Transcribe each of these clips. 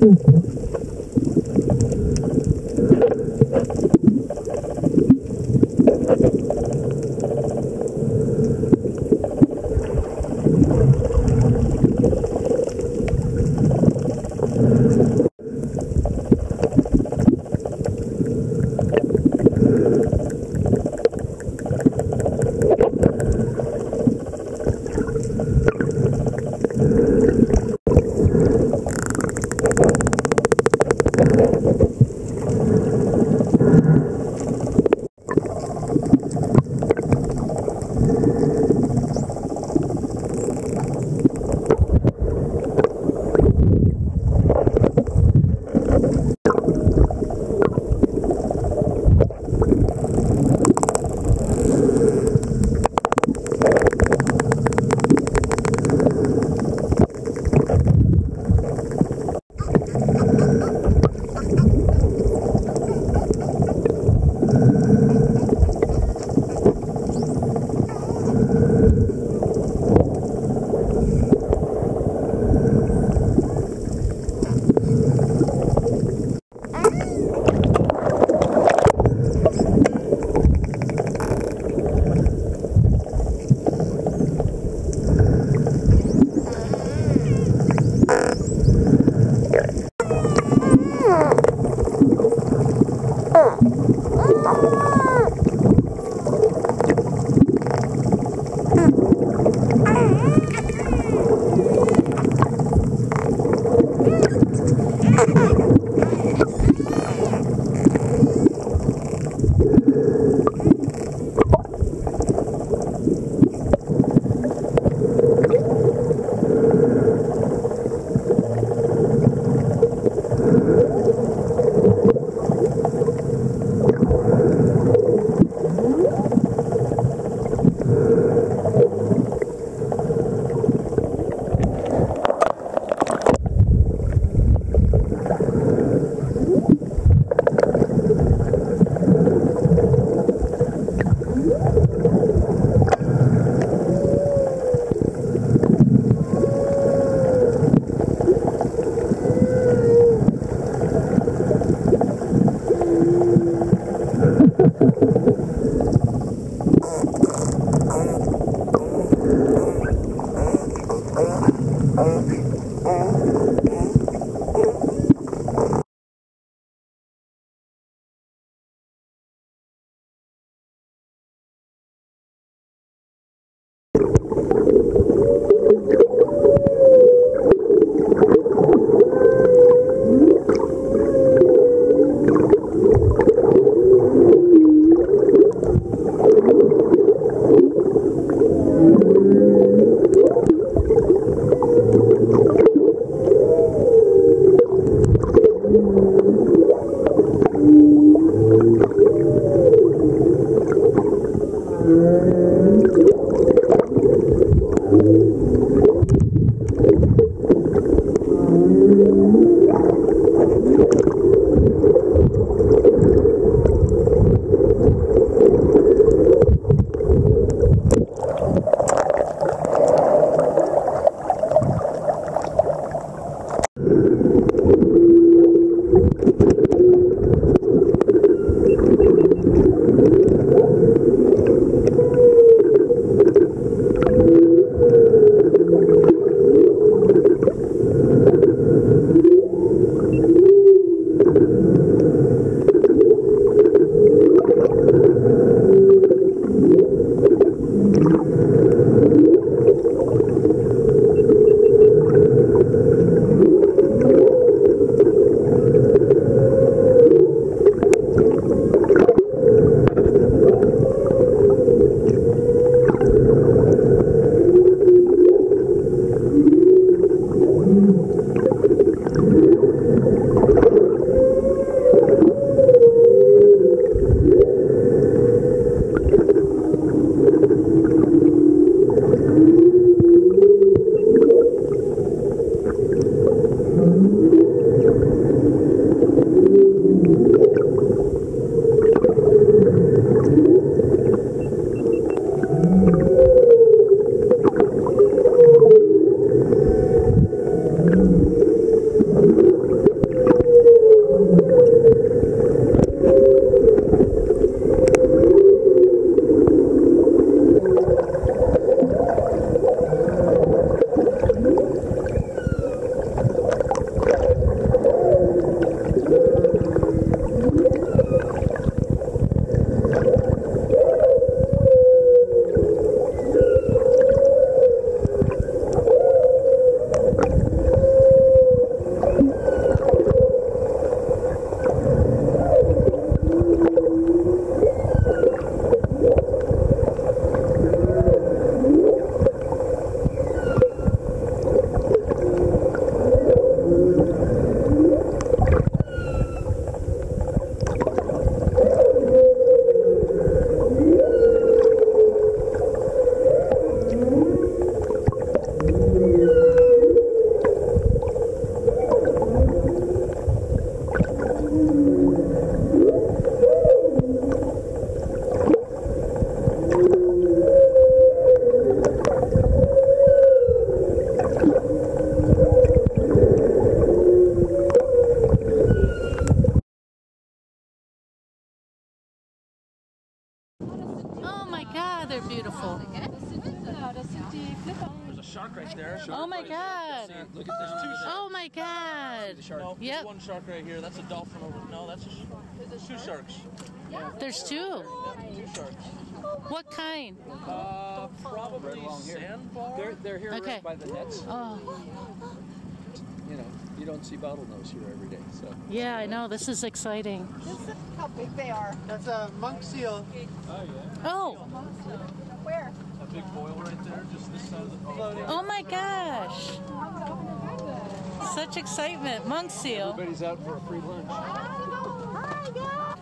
Gracias. Oh my god, they're beautiful. There's a shark right there. Oh my god. Look at there's two sharks. Oh my god. No, Yep. there's one shark right here. That's a dolphin over. No, that's a, sh- there's two sharks. There's two. Yep, two sharks. What kind? Uh, probably sandbar. They're, they're here Okay. right by the nets. Oh, You know, you don't see bottlenose here every day. So yeah, I know. This is exciting. This is How big they are. That's a monk seal. Oh, yeah. Oh. Where? A big boil right there, just this side of the oh, oh my gosh. Such excitement. Monk seal. everybody's out for a free lunch. Hi, guys.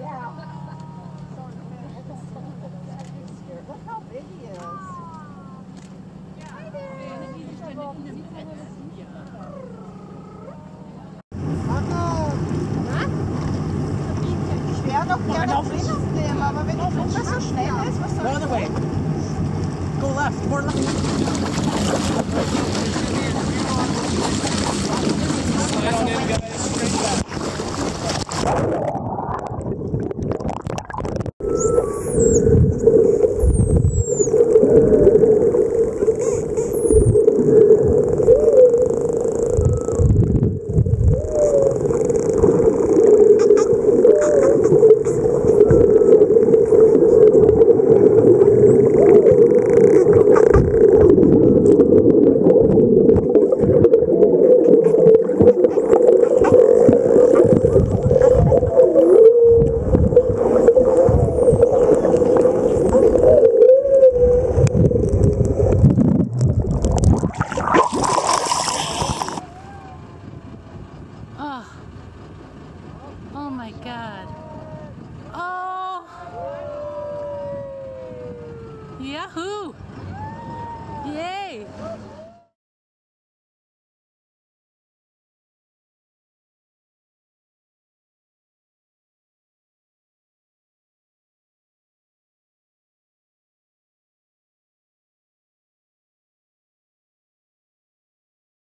Yeah. Look how big he is. Hi there. Ich wäre Yahoo! Yay!